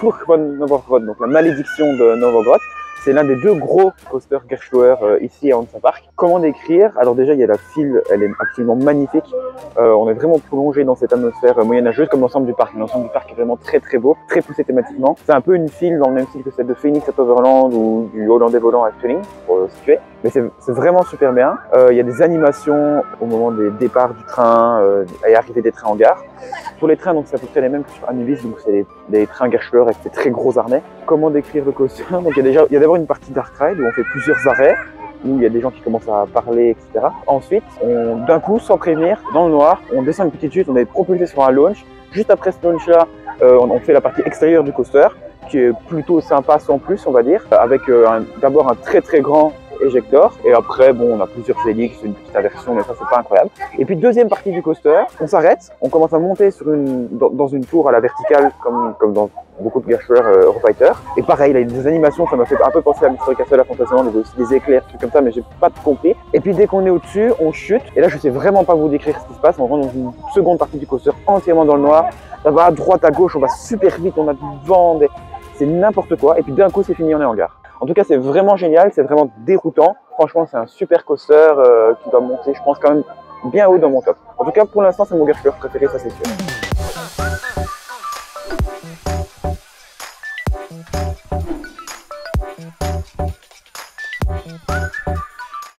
fois Novogorod, donc la malédiction de Novogorod. C'est l'un des deux gros coasters Gerschauer euh, ici à Hansa Park. Comment décrire? Alors déjà, il y a la file, elle est absolument magnifique. Euh, on est vraiment plongé dans cette atmosphère euh, moyenâgeuse comme l'ensemble du parc. L'ensemble du parc est vraiment très très beau, très poussé thématiquement. C'est un peu une file dans le même style que celle de Phoenix at Overland ou du Hollandais volant à Tuning, pour situer. Mais c'est vraiment super bien. Euh, il y a des animations au moment des départs du train et arrivée des trains en gare. Pour les trains, donc c'est à peu les mêmes que sur Anubis, donc c'est des, trains Gerschler avec des très gros harnais. Comment décrire le coaster Donc il y a déjà, il y a d'abord une partie dark ride où on fait plusieurs arrêts où il y a des gens qui commencent à parler, etc. Ensuite, d'un coup, sans prévenir, dans le noir, on descend une petite chute, on est propulsé sur un launch. Juste après ce launch-là, euh, on fait la partie extérieure du coaster, qui est plutôt sympa sans plus, on va dire, avec euh, d'abord un très très grand éjecteur. Et après, bon, on a plusieurs hélix, une petite inversion, mais ça, c'est pas incroyable. Et puis, deuxième partie du coaster, on s'arrête, on commence à monter sur une, dans, une tour à la verticale, comme, comme dans beaucoup de Gershwer euh, Eurofighter. Et pareil, il y a des animations, ça m'a fait un peu penser à Mystery Castle à Fantasyland, il y a aussi des éclairs, trucs comme ça, mais j'ai pas compris. Et puis dès qu'on est au-dessus, on chute. Et là, je sais vraiment pas vous décrire ce qui se passe. On rentre dans une seconde partie du coaster entièrement dans le noir. Ça va à droite, à gauche, on va super vite, on a du vent, c'est n'importe quoi. Et puis d'un coup, c'est fini, on est en gare. En tout cas, c'est vraiment génial, c'est vraiment déroutant. Franchement, c'est un super coaster euh, qui va monter, je pense, quand même bien haut dans mon top. En tout cas, pour l'instant, c'est mon Gershler préféré, ça c'est sûr.